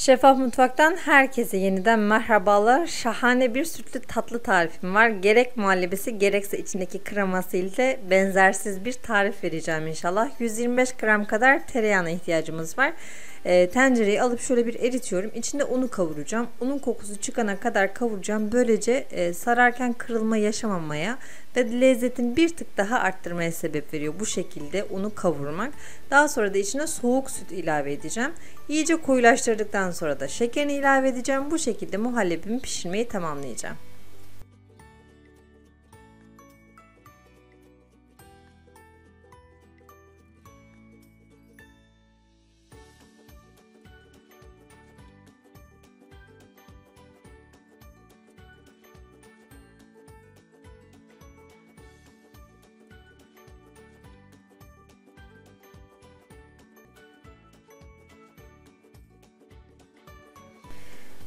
Şeffaf Mutfak'tan herkese yeniden merhabalar. Şahane bir sütlü tatlı tarifim var. Gerek muhallebisi gerekse içindeki kreması ile benzersiz bir tarif vereceğim inşallah. 125 gram kadar tereyağına ihtiyacımız var. E, tencereyi alıp şöyle bir eritiyorum. İçinde unu kavuracağım. Unun kokusu çıkana kadar kavuracağım. Böylece e, sararken kırılma yaşamamaya ve lezzetin bir tık daha arttırmaya sebep veriyor. Bu şekilde unu kavurmak. Daha sonra da içine soğuk süt ilave edeceğim. İyice koyulaştırdıktan sonra da şekerini ilave edeceğim. Bu şekilde muhallebimi pişirmeyi tamamlayacağım.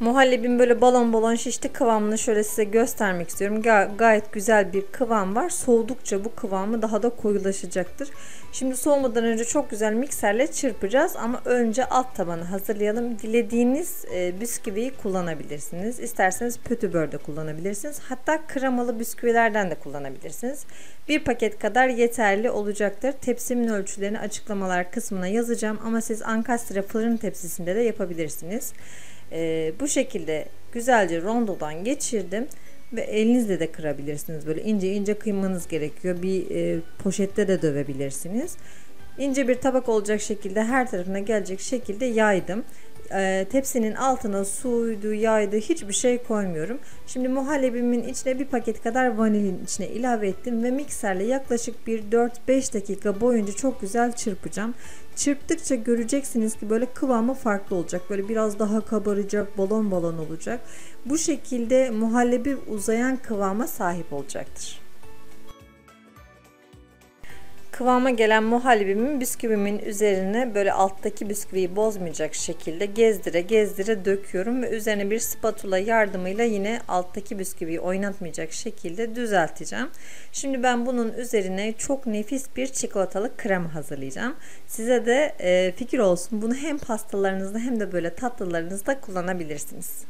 Muhallebim böyle balon balon şişti kıvamını şöyle size göstermek istiyorum. Ga- gayet güzel bir kıvam var. Soğudukça bu kıvamı daha da koyulaşacaktır. Şimdi soğumadan önce çok güzel mikserle çırpacağız ama önce alt tabanı hazırlayalım. Dilediğiniz e, bisküviyi kullanabilirsiniz. İsterseniz pötübör de kullanabilirsiniz. Hatta kremalı bisküvilerden de kullanabilirsiniz. Bir paket kadar yeterli olacaktır. Tepsimin ölçülerini açıklamalar kısmına yazacağım ama siz ankastre fırın tepsisinde de yapabilirsiniz. E, bu şekilde güzelce rondodan geçirdim ve elinizle de kırabilirsiniz. Böyle ince ince kıymanız gerekiyor. Bir e, poşette de dövebilirsiniz. İnce bir tabak olacak şekilde her tarafına gelecek şekilde yaydım e, tepsinin altına suydu, yağydı hiçbir şey koymuyorum. Şimdi muhallebimin içine bir paket kadar vanilin içine ilave ettim ve mikserle yaklaşık bir 4-5 dakika boyunca çok güzel çırpacağım. Çırptıkça göreceksiniz ki böyle kıvamı farklı olacak. Böyle biraz daha kabaracak, balon balon olacak. Bu şekilde muhallebi uzayan kıvama sahip olacaktır. Kıvama gelen muhallebimin bisküvimin üzerine böyle alttaki bisküviyi bozmayacak şekilde gezdire gezdire döküyorum ve üzerine bir spatula yardımıyla yine alttaki bisküviyi oynatmayacak şekilde düzelteceğim. Şimdi ben bunun üzerine çok nefis bir çikolatalı krema hazırlayacağım. Size de e, fikir olsun bunu hem pastalarınızda hem de böyle tatlılarınızda kullanabilirsiniz.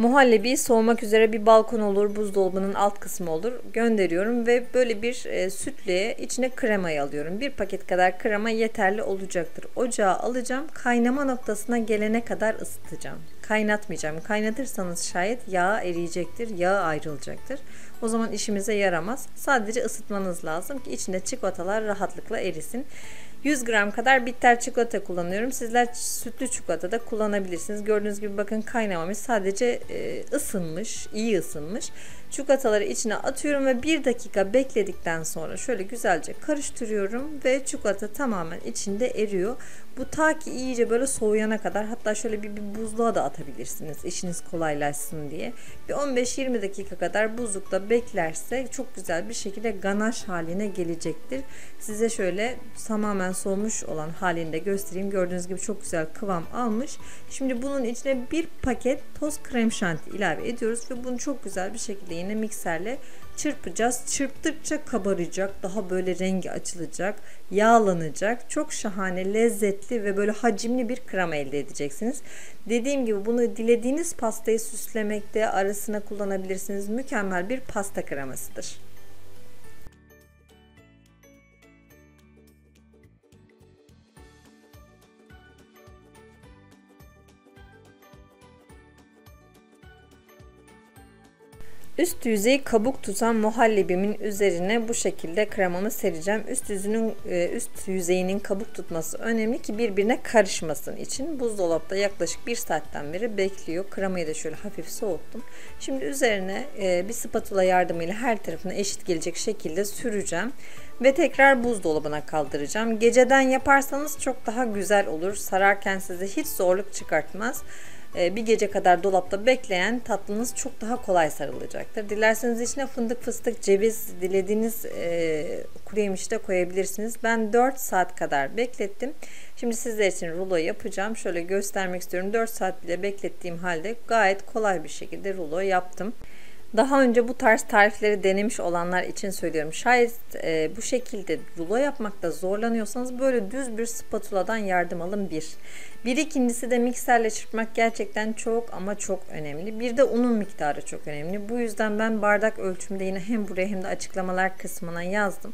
Muhallebi soğumak üzere bir balkon olur, buzdolabının alt kısmı olur. Gönderiyorum ve böyle bir e, sütlüğe içine kremayı alıyorum. Bir paket kadar krema yeterli olacaktır. Ocağa alacağım. Kaynama noktasına gelene kadar ısıtacağım. Kaynatmayacağım. Kaynatırsanız şayet yağ eriyecektir, yağ ayrılacaktır. O zaman işimize yaramaz. Sadece ısıtmanız lazım ki içinde çikolatalar rahatlıkla erisin. 100 gram kadar bitter çikolata kullanıyorum. Sizler sütlü çikolata da kullanabilirsiniz. Gördüğünüz gibi bakın kaynamamış. Sadece e, ısınmış, iyi ısınmış. Çikolataları içine atıyorum ve bir dakika bekledikten sonra şöyle güzelce karıştırıyorum ve çikolata tamamen içinde eriyor. Bu ta ki iyice böyle soğuyana kadar hatta şöyle bir, bir buzluğa da atabilirsiniz işiniz kolaylaşsın diye. Bir 15-20 dakika kadar buzlukta beklerse çok güzel bir şekilde ganaj haline gelecektir. Size şöyle tamamen soğumuş olan halinde göstereyim. Gördüğünüz gibi çok güzel kıvam almış. Şimdi bunun içine bir paket toz krem şanti ilave ediyoruz ve bunu çok güzel bir şekilde yine mikserle çırpacağız. Çırptıkça kabaracak, daha böyle rengi açılacak, yağlanacak. Çok şahane, lezzetli ve böyle hacimli bir krema elde edeceksiniz. Dediğim gibi bunu dilediğiniz pastayı süslemekte arasına kullanabilirsiniz. Mükemmel bir pasta kremasıdır. Üst yüzeyi kabuk tutan muhallebimin üzerine bu şekilde kremamı sereceğim. Üst yüzünün e, üst yüzeyinin kabuk tutması önemli ki birbirine karışmasın için. Buzdolapta yaklaşık bir saatten beri bekliyor. Kremayı da şöyle hafif soğuttum. Şimdi üzerine e, bir spatula yardımıyla her tarafına eşit gelecek şekilde süreceğim ve tekrar buzdolabına kaldıracağım. Geceden yaparsanız çok daha güzel olur. Sararken size hiç zorluk çıkartmaz. Ee, bir gece kadar dolapta bekleyen tatlınız çok daha kolay sarılacaktır. Dilerseniz içine fındık, fıstık, ceviz, dilediğiniz e, kuru yemiş de koyabilirsiniz. Ben 4 saat kadar beklettim. Şimdi sizler için rulo yapacağım. Şöyle göstermek istiyorum. 4 saat bile beklettiğim halde gayet kolay bir şekilde rulo yaptım. Daha önce bu tarz tarifleri denemiş olanlar için söylüyorum. Şayet e, bu şekilde rulo yapmakta zorlanıyorsanız böyle düz bir spatuladan yardım alın bir. Bir ikincisi de mikserle çırpmak gerçekten çok ama çok önemli. Bir de unun miktarı çok önemli. Bu yüzden ben bardak ölçümde yine hem buraya hem de açıklamalar kısmına yazdım.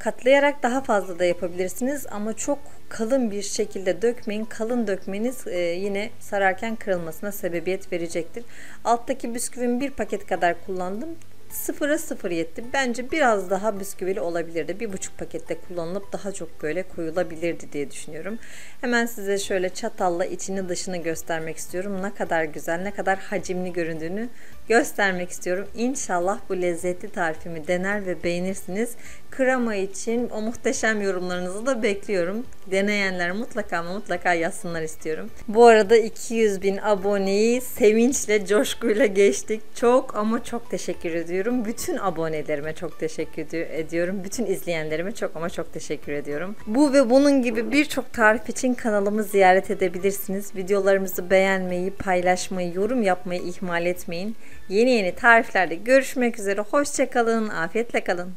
Katlayarak daha fazla da yapabilirsiniz ama çok kalın bir şekilde dökmeyin. Kalın dökmeniz e, yine sararken kırılmasına sebebiyet verecektir. Alttaki bisküvimi bir paket kadar kullandım. Sıfıra sıfır yetti. Bence biraz daha bisküvili olabilirdi. Bir buçuk pakette kullanılıp daha çok böyle koyulabilirdi diye düşünüyorum. Hemen size şöyle çatalla içini dışını göstermek istiyorum. Ne kadar güzel, ne kadar hacimli göründüğünü göstermek istiyorum. İnşallah bu lezzetli tarifimi dener ve beğenirsiniz. Krema için o muhteşem yorumlarınızı da bekliyorum. Deneyenler mutlaka ama mutlaka yazsınlar istiyorum. Bu arada 200 bin aboneyi sevinçle, coşkuyla geçtik. Çok ama çok teşekkür ediyorum. Bütün abonelerime çok teşekkür ediyorum. Bütün izleyenlerime çok ama çok teşekkür ediyorum. Bu ve bunun gibi birçok tarif için kanalımı ziyaret edebilirsiniz. Videolarımızı beğenmeyi, paylaşmayı, yorum yapmayı ihmal etmeyin. Yeni yeni tariflerde görüşmek üzere. Hoşçakalın, afiyetle kalın.